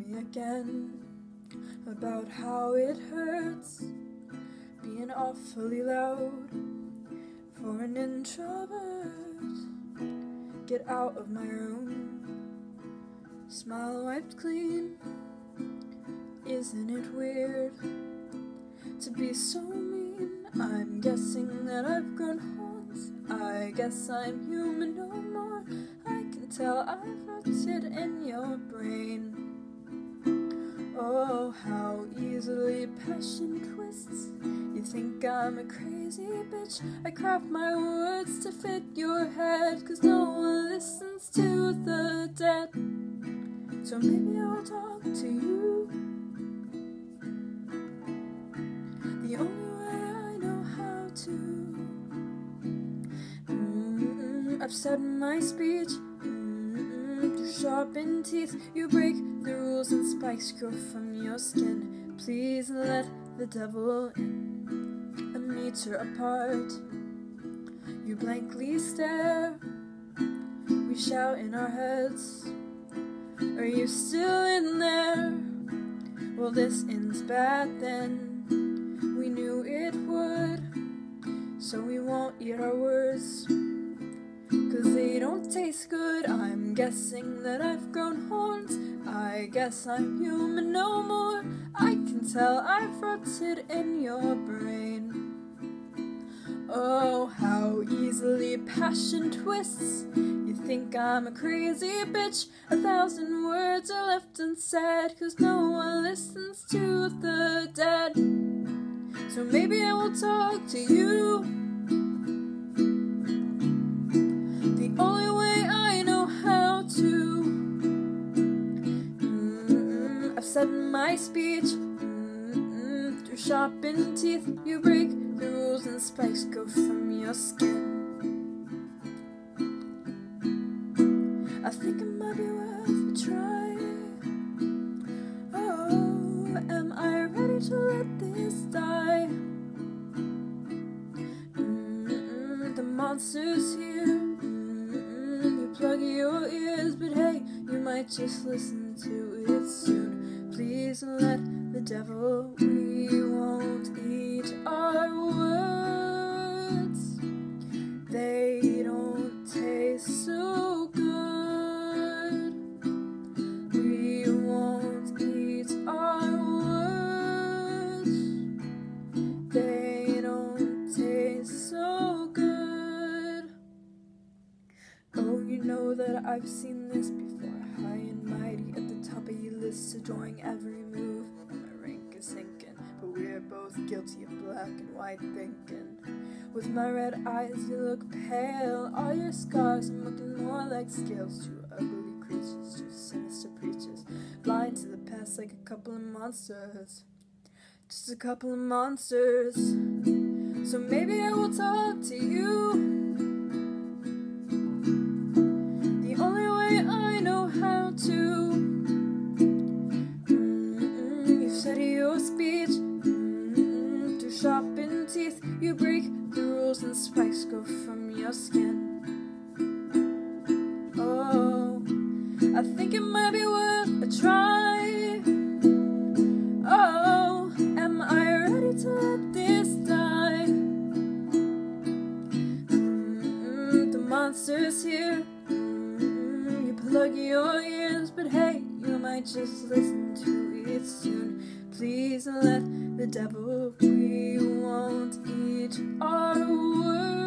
me again about how it hurts being awfully loud for an introvert. Get out of my room, smile wiped clean. Isn't it weird to be so mean? I'm guessing that I've grown horns. I guess I'm human no more. I can tell I've rotted in your brain. How easily passion twists. You think I'm a crazy bitch? I craft my words to fit your head, cause no one listens to the dead. So maybe I'll talk to you. The only way I know how to. Mm, I've said my speech. Mm, through sharpened teeth, you break the rules and spikes grow from your skin. Please let the devil in. A meter apart, you blankly stare. We shout in our heads. Are you still in there? Well, this ends bad then. We knew it would, so we won't eat our words. Cause they don't taste good. I'm guessing that I've grown horns. I guess I'm human no more. I can tell I've rotted in your brain. Oh, how easily passion twists. You think I'm a crazy bitch. A thousand words are left unsaid, cause no one listens to the dead. So maybe I will talk to you. Said my speech. Through sharpened teeth, you break the rules and spikes go from your skin. I think it might be worth a try. Oh, am I ready to let this die? Mm-mm, the monster's here. Mm-mm, you plug your ears, but hey, you might just listen to it soon. Please let the devil. We won't eat our words. They don't taste so good. We won't eat our words. They don't taste so good. Oh, you know that I've seen adoring every move. My rank is sinking, but we're both guilty of black and white thinking. With my red eyes, you look pale. All your scars are looking more like scales. Two ugly creatures, two sinister preachers, blind to the past like a couple of monsters. Just a couple of monsters. So maybe I will talk to you. Speech. Mm-mm, through sharpened teeth, you break the rules and spikes go from your skin. Oh, I think it might be worth a try. Oh, am I ready to let this die? Mm-mm, the monster's here. Mm, you plug your ears, but hey, you might just listen to it soon. Please let the devil, we won't eat our words.